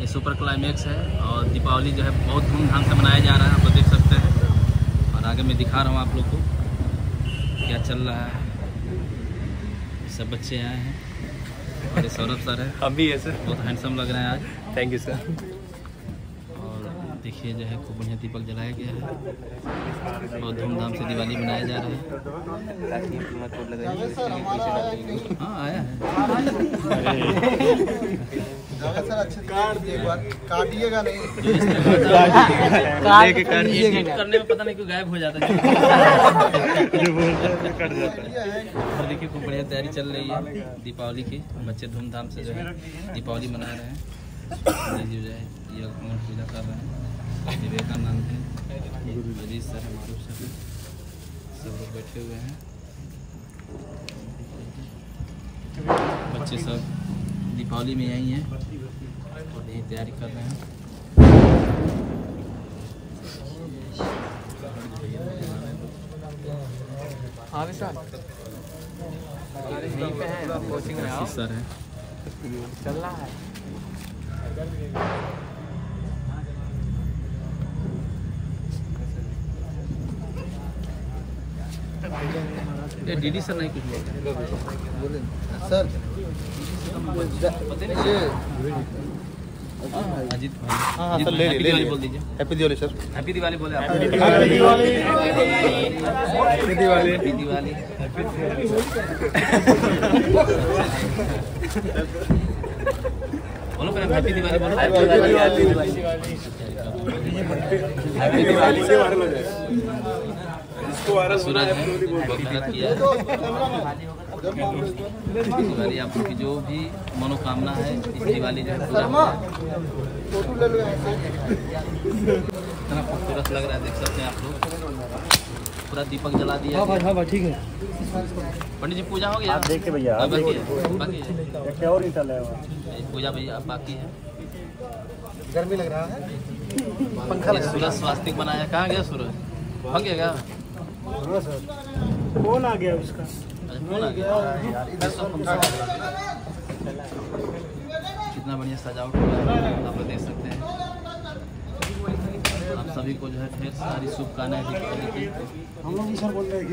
ये super climax है और दीपावली जो है बहुत धूमधाम से मनाया जा रहा है आप लोग देख सकते हैं। और आगे मैं दिखा रहा हूँ आप लोग को क्या चल रहा है। सब बच्चे आए हैं। और सौरभ सर है। हम भी है सर बहुत हैंडसम लग रहे हैं आज। थैंक यू सर और देखिए जो है खूब बढ़िया दीपक जलाया गया है। बहुत धूमधाम से दिवाली मनाया जा रहा है। हाँ आया है। देखिए खूब बढ़िया तैयारी चल रही है दीपावली की बच्चे धूमधाम से जो है दीपावली मना रहे हैं जो है पूजा कर रहे हैं विवेकानंद है अजीत सर है मारूफ सर है सब लोग बैठे हुए हैं बच्चे सब दीपावली में यही हैं। यही तैयारी कर रहे हैं। हाँ विशाल। यहीं पे है कोचिंग में आओ। सर है। चल रहा है। ये डीडी सर नहीं कुछ बोल सर ये अजीत भाई। हाँ, सर, ले ले ले बोल दीजिए। Happy Diwali sir happy Diwali बोले आप। Happy happy Diwali. Happy Diwali. बोलो पहले हैप्पी दिवाली बोलो। हैप्पी दिवाली। है है दिवाली आप लोग की जो भी मनोकामना है इस दिवाली जो है पूरा इतना खूबसूरत लग रहा है देख सकते हैं आप लोग। पूरा दीपक जला दिया हाँ भाई हाँ भाई ठीक है। पंडित जी पूजा हो गया? आप देखिए भैया, हाँ, बाकी है बाकी है। क्या और रहा है पूजा भैया बाकी है। गर्मी लग रहा है। ये सूरज स्वास्तिक बनाया। कहाँ गया सूरज? भाग गया क्या हाँ कौन आ गया उसका। आ गया। कितना बढ़िया सजावट हुआ है आप लोग देख सकते हैं। आप सभी को जो है ढेर सारी शुभकामनाएँ हम लोग भी सर बोल रहे हैं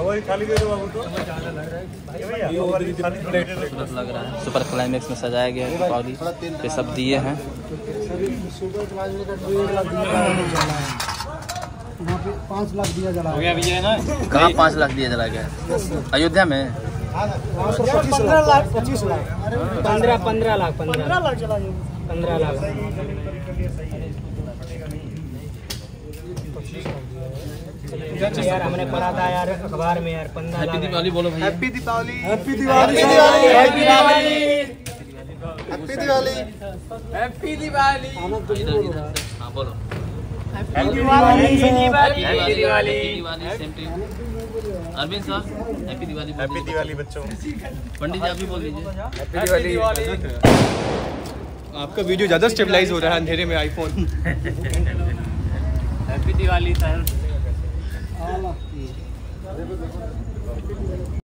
तो। भैया ये वाली खाली प्लेट खूबसूरत लग रहा सुपर क्लाइमेक्स में सजाया गया है दीपावली पे सब दिए हैं। वहाँ पाँच लाख दिया जला गया भैया ना? कहाँ पाँच लाख दिया जला गया? अयोध्या में? पच्चीस लाख। पच्चीस लाख। पंद्रह पंद्रह लाख पंद्रह। लाख पंद्रह लाख। यार हमने पढ़ा था यार अखबार में यार पंद्रह हैप्पी दिवाली बोलो भैया। Happy Deepavali happy happy Diwali Diwali happy Diwali happy Diwali इधर इधर हाँ बोलो। Happy Diwali happy Diwali Diwali same too Arvind sir happy Diwali happy Diwali बच्चों। पंडित जी आप भी बोल दीजिए। हैप्पी दिवाली आपका वीडियो ज़्यादा स्टेबलाइज हो रहा है अंधेरे में आईफोन हैप्पी दिवाली सर हाँ लगती है।